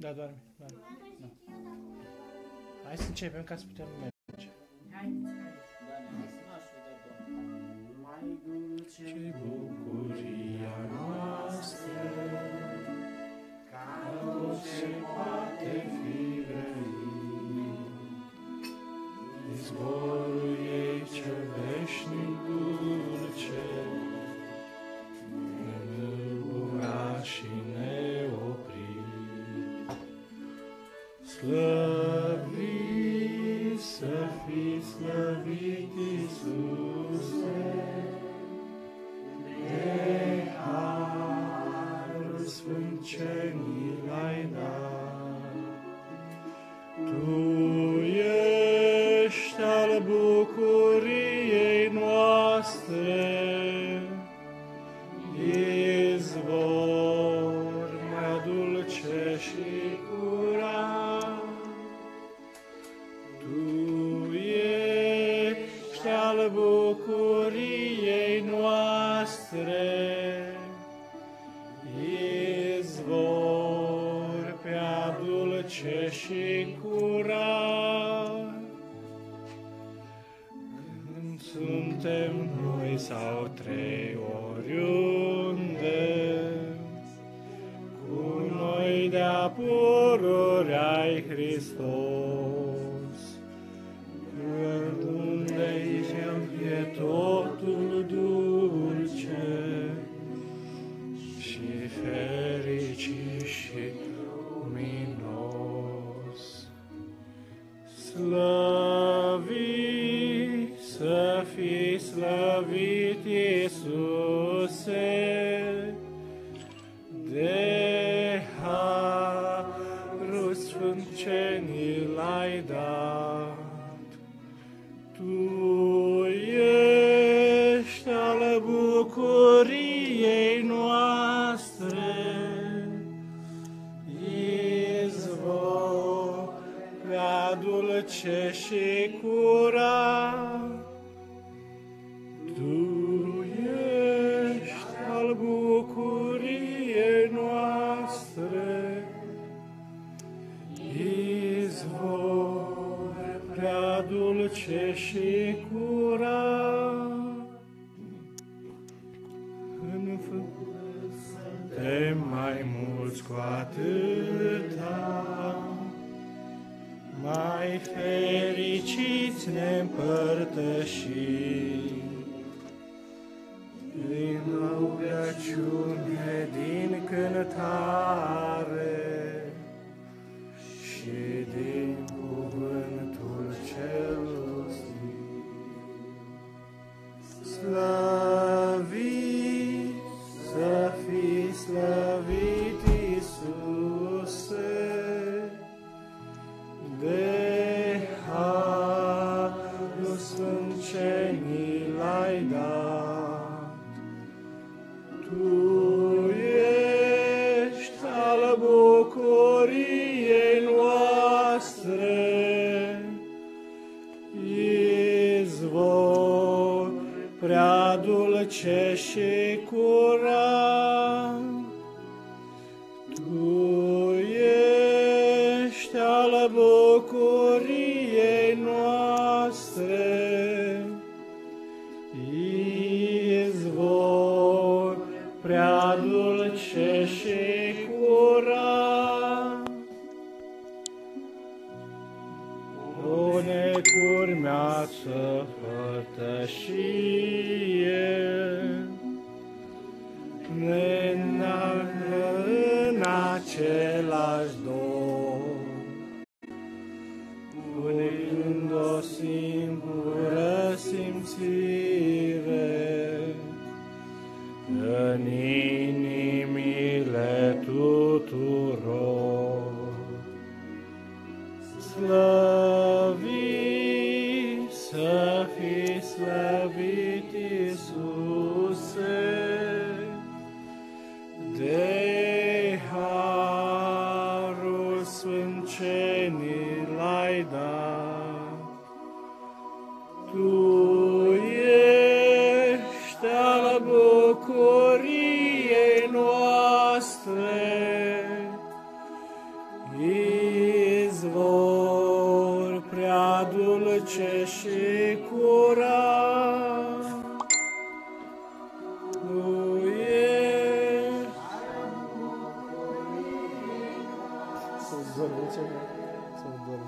Da, doarme. doarme. Da. Hai să începem ca să putem merge. Mai dulce Slăvit sau trei oriunde, cu noi de-a pururi ai Hristos. Unde e totul dulce și fericit și dulce și curat. Tu ești al bucuriei noastre, izvor prea dulce și curat. În suntem mai mulți cu atâta, mai fericiți ne împărtășim. Din rugăciune, din cântare dulce și curat. Tu ești al bucuriei noastre, izvor prea dulce și curat. O necurmeață părtășie, ne înaltă în același dor, unind o singură simțire în inimile tuturor. Slăvit să slaviti Isuse, Dei harus. Dulce și curat. Tu ești Să-ți dor vocea, să-ți dor